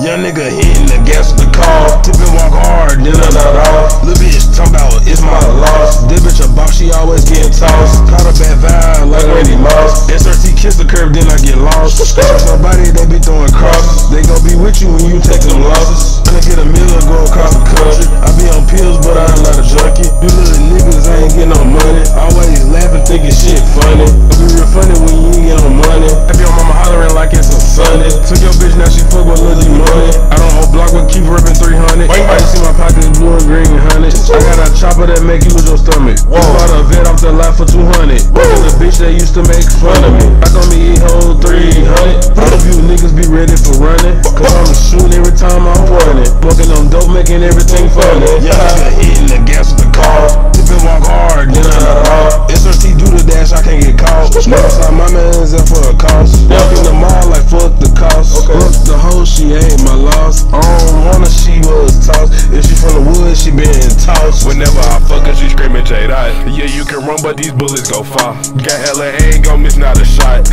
Young nigga hitting the gas with the car. Tip and walk hard, then I not off. Lil' bitch talking about it's my loss. This bitch a boss, she always getting tossed. Caught a bad vibe like Randy Moss. SRT kiss the curb, then I get lost. Somebody they be throwing crosses. They gon' be with you when you take them pockets blue and green honey? I got a chopper that make you lose your stomach. Whoa. Bought a vet off the lot for 200. Fucking the bitch that used to make fun of me. I on me eat whole 300. All of you niggas be ready for running. Cause I'm shooting every time I'm running. Smoking on dope, making everything funny. Yeah, nigga hitting the gas with the car. Tip and walk hard, then I not off. SRT do the dash, I can't get caught. Northside, my man's up for a cost. shot. Yeah, you can run, but these bullets go far. Got hella aim, gon' miss not a shot.